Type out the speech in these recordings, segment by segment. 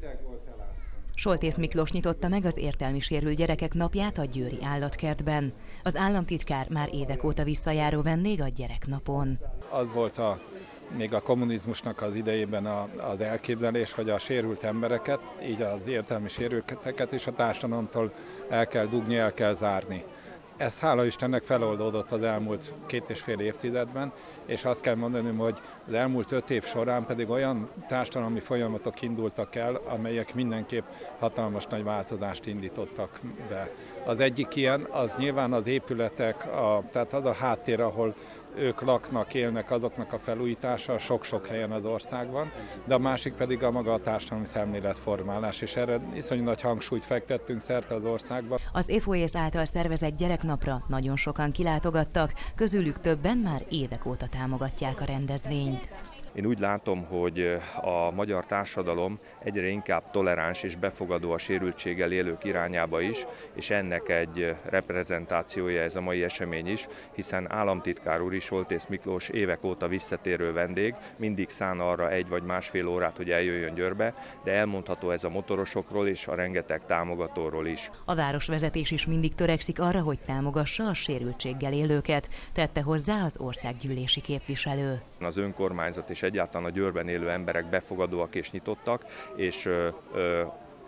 Hideg volt, eláztam. Soltész Miklós nyitotta meg az értelmi sérült gyerekek napját a Győri állatkertben. Az államtitkár már évek óta visszajáró vendég a gyereknapon. Az volt a még a kommunizmusnak az idejében a, az elképzelés, hogy a sérült embereket, így az értelmi sérülteket is a társadalomtól el kell dugni, el kell zárni. Ez hála Istennek feloldódott az elmúlt két és fél évtizedben, és azt kell mondani, hogy az elmúlt öt év során pedig olyan társadalmi folyamatok indultak el, amelyek mindenképp hatalmas nagy változást indítottak be. Az egyik ilyen, az nyilván az épületek, a, tehát az a háttér, ahol ők laknak, élnek, azoknak a felújítása sok-sok helyen az országban, de a másik pedig a maga a társadalmi szemléletformálás, és erre iszonyú nagy hangsúlyt fektettünk szerte az országban. Az EFOES által szervezett gyereknapra nagyon sokan kilátogattak, közülük többen már évek óta támogatják a rendezvényt. Én úgy látom, hogy a magyar társadalom egyre inkább toleráns és befogadó a sérültséggel élők irányába is, és ennek egy reprezentációja ez a mai esemény is, hiszen államtitkár úr is, Oltész Miklós évek óta visszatérő vendég, mindig szán arra egy vagy másfél órát, hogy eljöjjön Győrbe, de elmondható ez a motorosokról és a rengeteg támogatóról is. A városvezetés is mindig törekszik arra, hogy támogassa a sérültséggel élőket, tette hozzá az országgyűlési képviselő. Az önkormányzat és egyáltalán a Győrben élő emberek befogadóak és nyitottak, és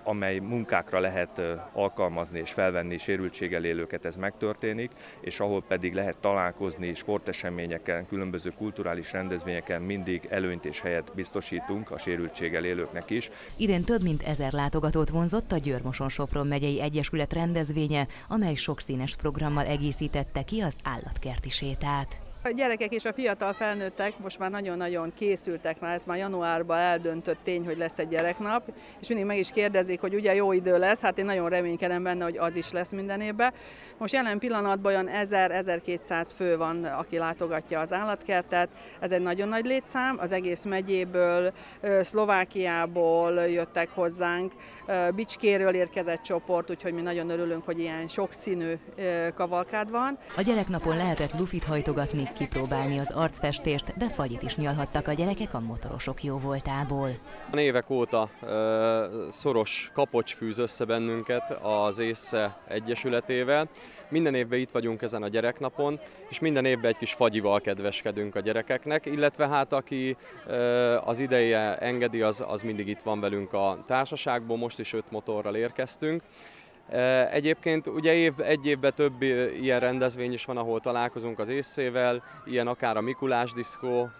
amely munkákra lehet alkalmazni és felvenni sérültséggel élőket, ez megtörténik, és ahol pedig lehet találkozni sporteseményeken, különböző kulturális rendezvényeken mindig előnyt és helyet biztosítunk a sérültséggel élőknek is. Idén több mint ezer látogatót vonzott a Győrmoson-Sopron megyei Egyesület rendezvénye, amely sokszínes programmal egészítette ki az állatkerti sétát. A gyerekek és a fiatal felnőttek most már nagyon-nagyon készültek, már ez már januárban eldöntött tény, hogy lesz egy gyereknap, és mindig meg is kérdezik, hogy ugye jó idő lesz, hát én nagyon reménykedem benne, hogy az is lesz minden évben. Most jelen pillanatban olyan 1000-1200 fő van, aki látogatja az állatkertet, ez egy nagyon nagy létszám, az egész megyéből, Szlovákiából jöttek hozzánk, Bicskéről érkezett csoport, úgyhogy mi nagyon örülünk, hogy ilyen sokszínű kavalkád van. A gyereknapon lehetett lufit hajtogatni, kipróbálni az arcfestést, de fagyit is nyalhattak a gyerekek a motorosok jó voltából. A évek óta szoros kapocs fűz össze bennünket az Észre Egyesületével. Minden évben itt vagyunk ezen a gyereknapon, és minden évben egy kis fagyival kedveskedünk a gyerekeknek, illetve hát aki az ideje engedi, az, az mindig itt van velünk a társaságban, most is öt motorral érkeztünk. Egyébként ugye év, egy évben több ilyen rendezvény is van, ahol találkozunk az észével, ilyen akár a Mikulás diszkó,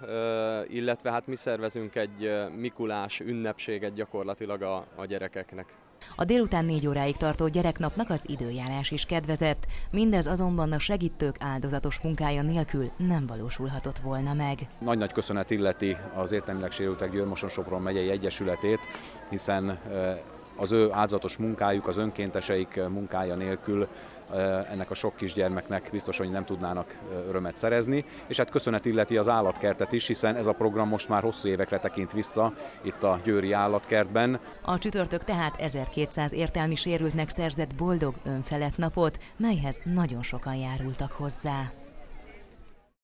illetve hát mi szervezünk egy Mikulás ünnepséget gyakorlatilag a, a gyerekeknek. A délután négy óráig tartó gyereknapnak az időjárás is kedvezett, mindez azonban a segítők áldozatos munkája nélkül nem valósulhatott volna meg. Nagy-nagy köszönet illeti az értelmileg sérültek Győrmoson-Sopron megyei egyesületét, hiszen az ő áldozatos munkájuk, az önkénteseik munkája nélkül ennek a sok kisgyermeknek biztos, hogy nem tudnának örömet szerezni. És hát köszönet illeti az állatkertet is, hiszen ez a program most már hosszú évekre tekint vissza itt a Győri állatkertben. A csütörtök tehát 1200 értelmi sérültnek szerzett boldog önfelett napot, melyhez nagyon sokan járultak hozzá.